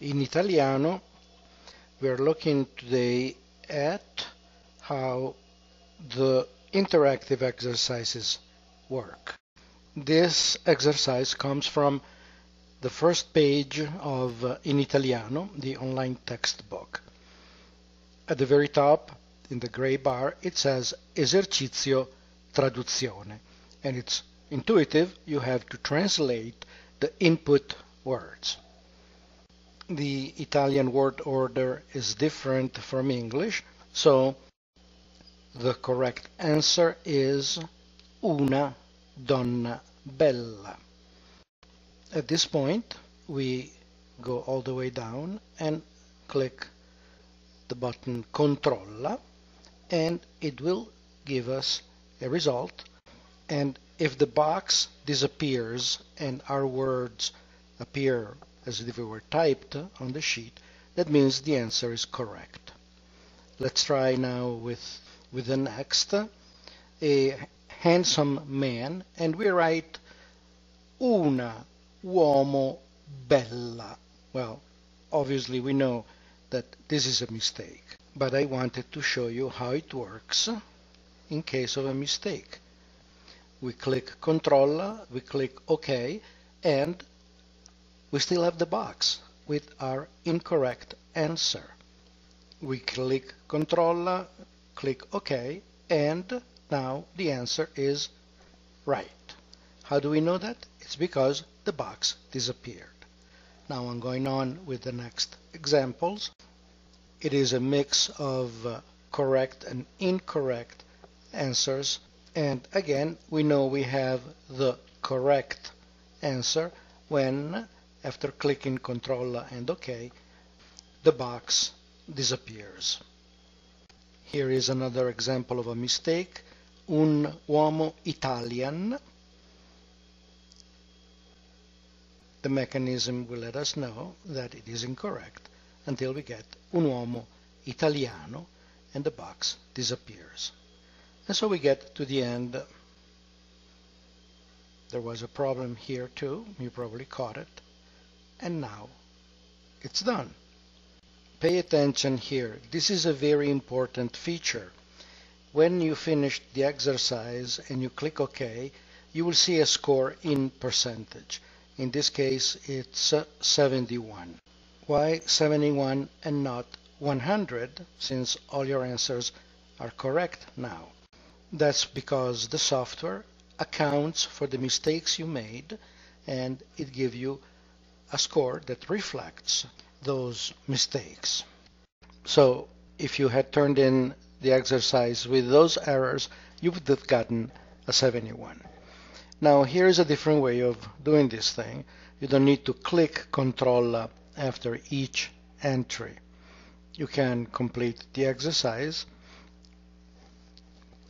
in Italiano, we are looking today at how the interactive exercises work. This exercise comes from the first page of uh, In Italiano, the online textbook. At the very top, in the gray bar, it says Esercizio Traduzione, and it's intuitive. You have to translate the input words. The Italian word order is different from English, so the correct answer is una donna bella. At this point, we go all the way down and click the button Controlla and it will give us a result and if the box disappears and our words appear as if it were typed on the sheet, that means the answer is correct. Let's try now with, with the next. A handsome man, and we write una uomo bella. Well, obviously we know that this is a mistake, but I wanted to show you how it works in case of a mistake. We click Control, we click OK, and we still have the box with our incorrect answer. We click Control, click OK, and now the answer is right. How do we know that? It's because the box disappeared. Now I'm going on with the next examples. It is a mix of uh, correct and incorrect answers and again we know we have the correct answer when after clicking control and OK the box disappears. Here is another example of a mistake. Un uomo Italian. The mechanism will let us know that it is incorrect until we get un uomo italiano and the box disappears. And so we get to the end. There was a problem here too. You probably caught it. And now it's done. Pay attention here. This is a very important feature. When you finish the exercise and you click OK, you will see a score in percentage. In this case, it's uh, 71. Why 71 and not 100 since all your answers are correct now? That's because the software accounts for the mistakes you made and it gives you a score that reflects those mistakes. So if you had turned in the exercise with those errors, you would have gotten a 71. Now here is a different way of doing this thing. You don't need to click Control after each entry. You can complete the exercise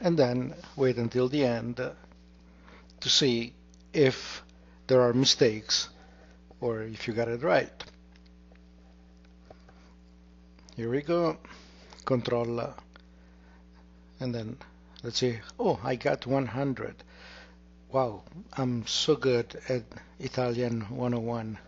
and then wait until the end to see if there are mistakes or if you got it right. Here we go, control, uh, and then let's see, oh, I got 100. Wow, I'm so good at Italian 101.